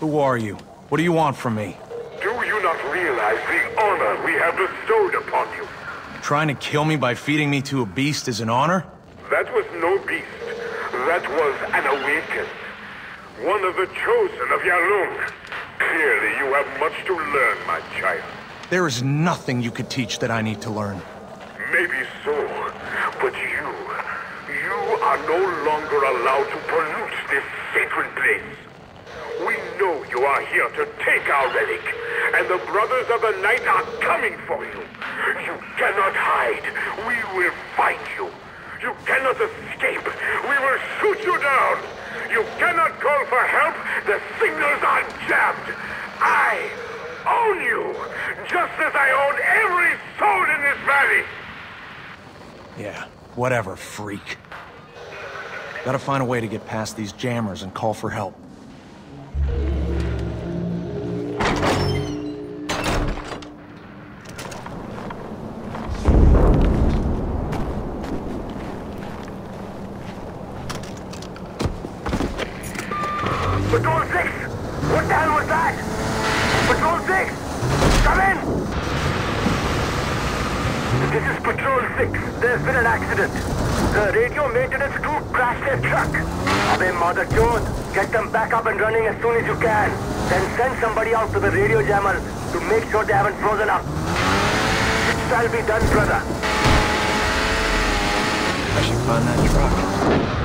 Who are you? What do you want from me? Do you not realize the honor we have bestowed upon you? Trying to kill me by feeding me to a beast is an honor? That was no beast. That was an awakened. One of the chosen of Yalung. Clearly you have much to learn, my child. There is nothing you could teach that I need to learn. Maybe so, but you... You are no longer allowed to pollute this sacred place. We know you are here to take our relic, and the Brothers of the Night are coming for you. You cannot hide. We will fight you. You cannot escape. We will shoot you down. You cannot call for help. The signals are jammed. I own you, just as I own every soul in this valley. Yeah, whatever, freak. Gotta find a way to get past these jammers and call for help. Patrol 6! What the hell was that? Patrol 6! Come in! This is Patrol 6. There's been an accident. The radio maintenance crew crashed their truck. Abey Mother Jones, get them back up and running as soon as you can. Then send somebody out to the radio jammer to make sure they haven't frozen up. It shall be done, brother. I should find that truck.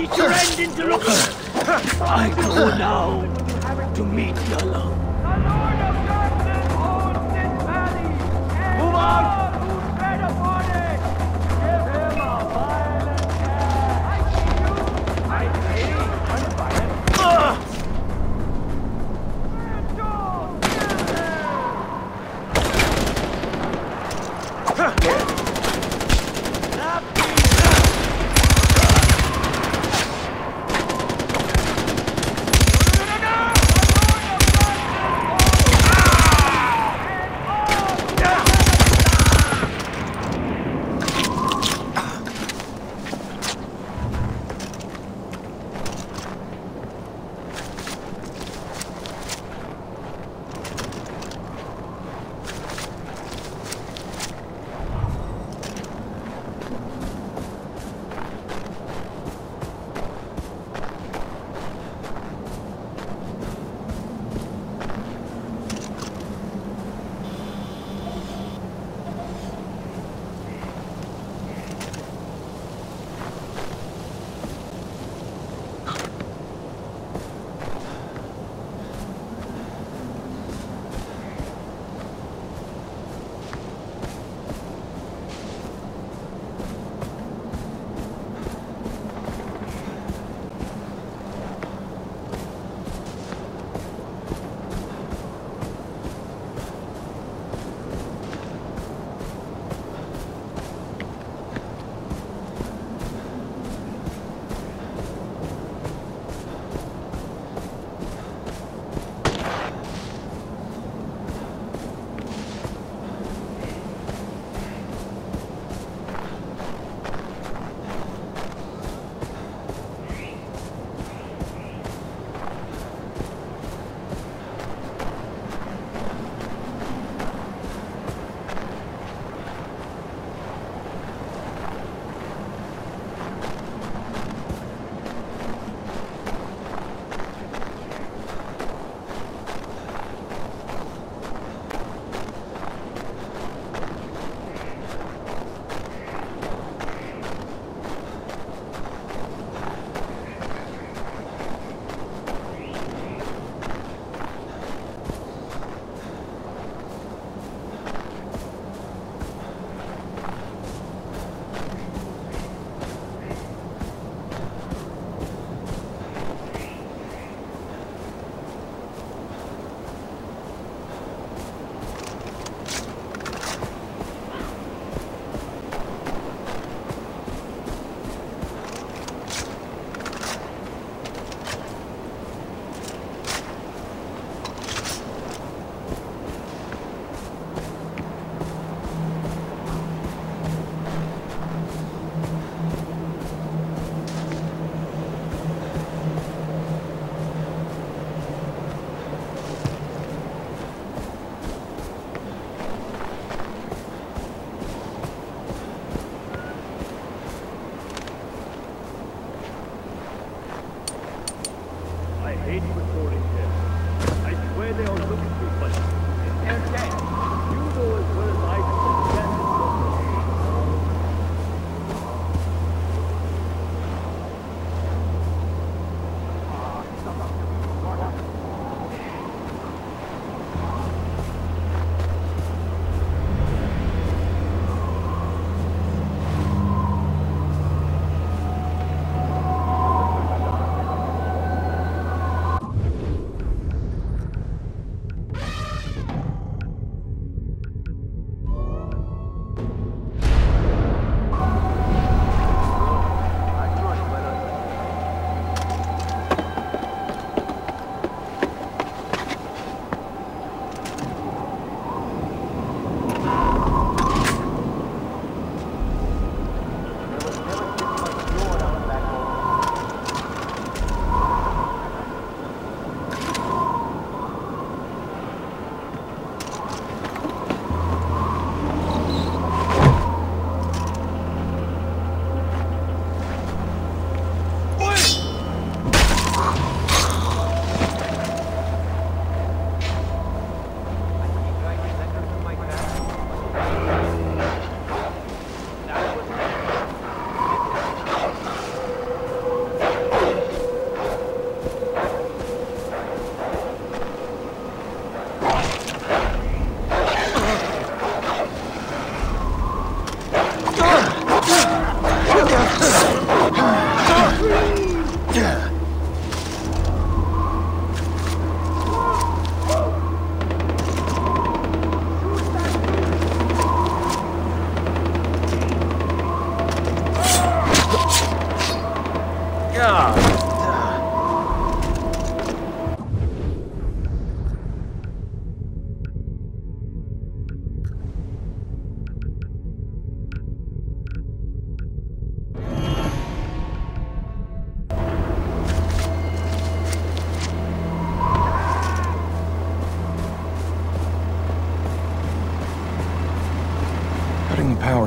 Prepare to meet your end, interloper! I go now to meet Yalung. Move on!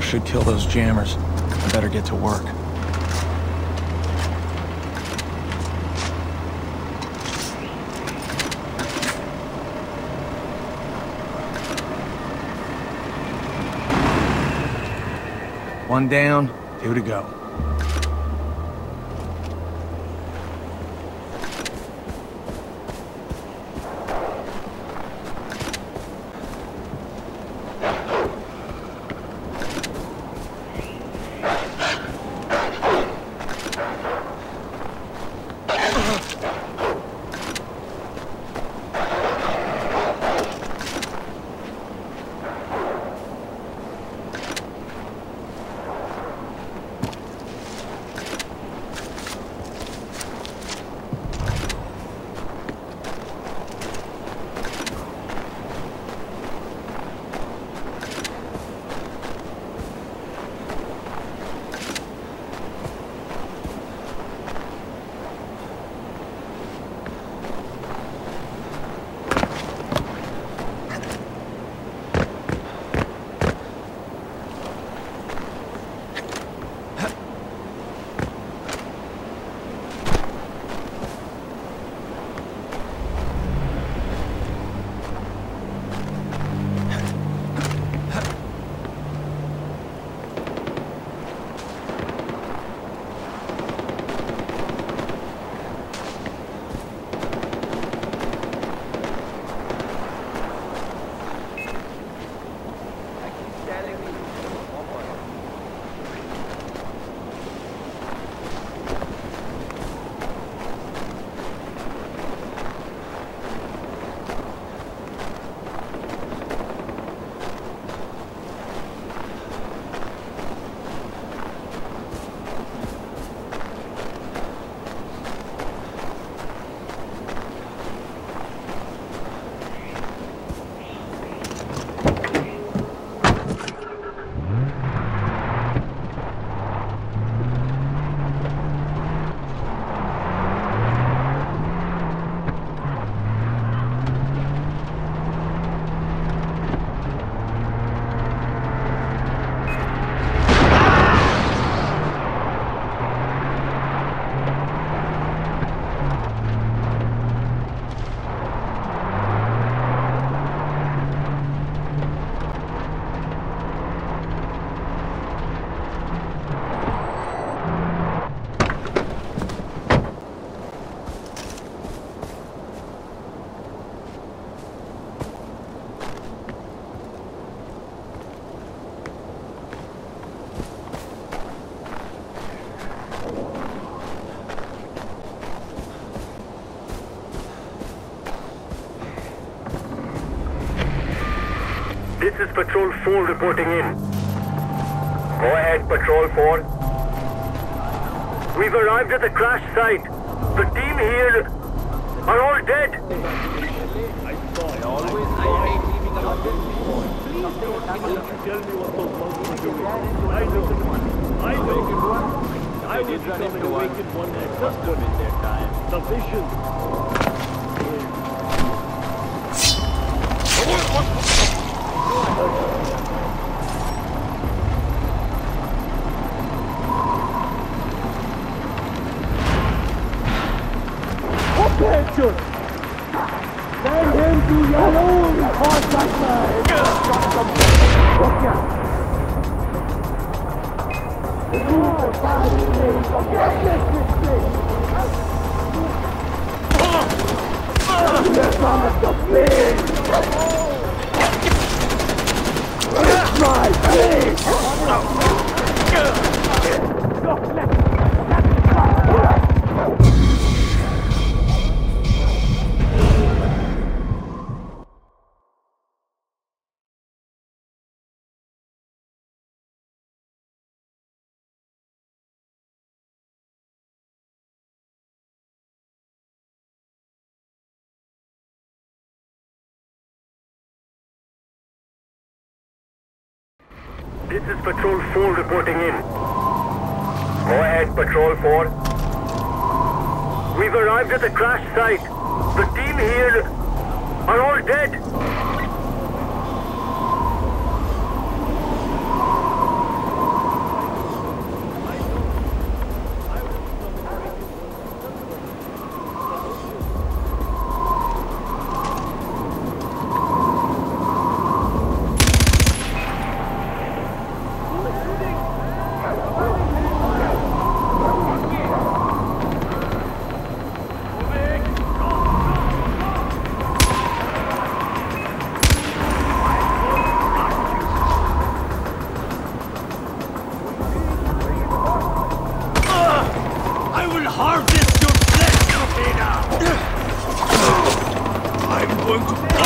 Should kill those jammers. I better get to work. One down, two to go. This is Patrol 4 reporting in. Go ahead, Patrol 4. We've arrived at the crash site. The team here are all dead. Tell me what those monkeys are doing. I know. I know. I was becoming awakened one day. Just one in their time. The Patrol 4 reporting in. Go ahead, Patrol 4. We've arrived at the crash site. The team here are all dead. quanto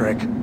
trick.